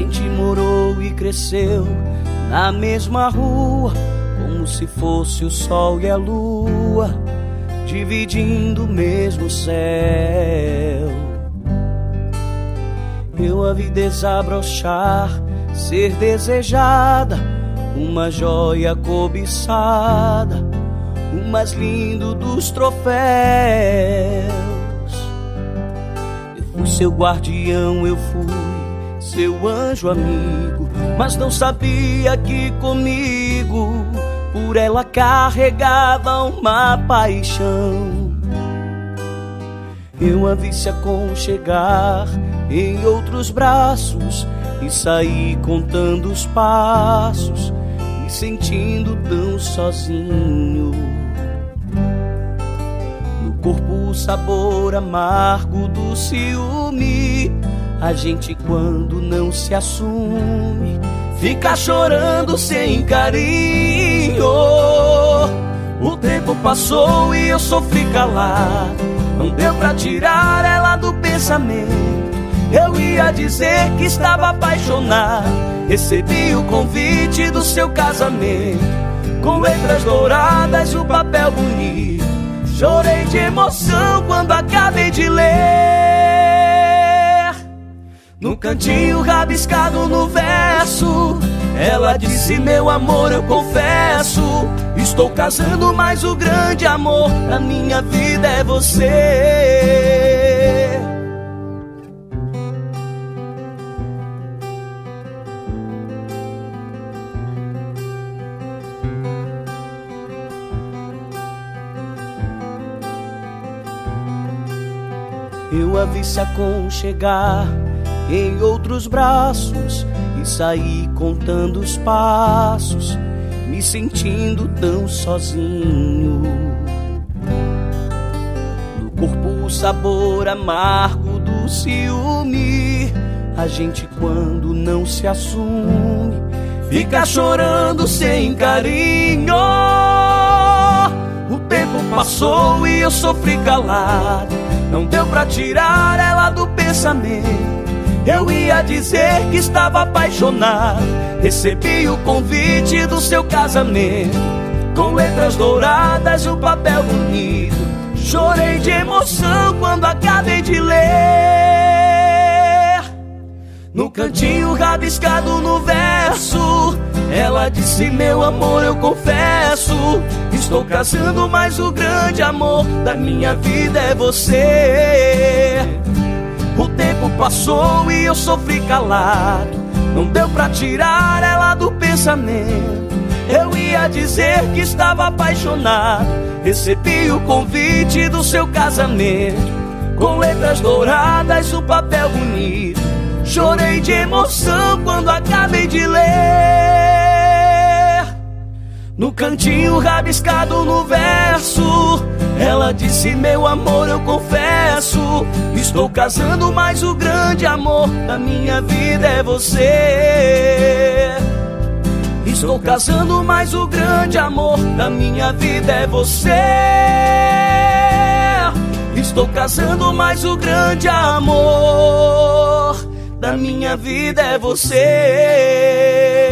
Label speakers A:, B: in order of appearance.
A: gente morou e cresceu na mesma rua, como se fosse o sol e a lua, dividindo o mesmo céu. Eu a vi desabrochar, ser desejada, uma joia cobiçada, o mais lindo dos troféus. Eu fui seu guardião, eu fui seu anjo amigo, mas não sabia que comigo por ela carregava uma paixão. Eu a vi se aconchegar em outros braços e saí contando os passos, me sentindo tão sozinho. No corpo o sabor amargo do ciúme, a gente quando não se assume, fica chorando sem carinho. O tempo passou e eu sofri calado, não deu pra tirar ela do pensamento. Eu ia dizer que estava apaixonado. Recebi o convite do seu casamento. Com letras douradas e o papel bonito. Chorei de emoção quando acabei de ler. Cantinho rabiscado no verso. Ela disse: Meu amor, eu confesso. Estou casando, mas o grande amor da minha vida é você. Eu a vi se aconchegar em outros braços e saí contando os passos, me sentindo tão sozinho. No corpo o sabor amargo do ciúme, a gente quando não se assume, fica chorando sem carinho. O tempo passou e eu sofri calado não deu pra tirar ela do pensamento. Eu ia dizer que estava apaixonado. Recebi o convite do seu casamento. Com letras douradas e um papel bonito. Chorei de emoção quando acabei de ler. No cantinho rabiscado no verso. Ela disse: Meu amor, eu confesso. Estou casando, mas o grande amor da minha vida é você. O tempo passou e eu sofri calado. Não deu pra tirar ela do pensamento. Eu ia dizer que estava apaixonado. Recebi o convite do seu casamento. Com letras douradas, um papel bonito. Chorei de emoção quando acabei de ler. No cantinho rabiscado no verso, ela disse: Meu amor, eu confesso. Estou casando, mas o grande amor da minha vida é você. Estou casando, mas o grande amor da minha vida é você. Estou casando, mas o grande amor da minha vida é você.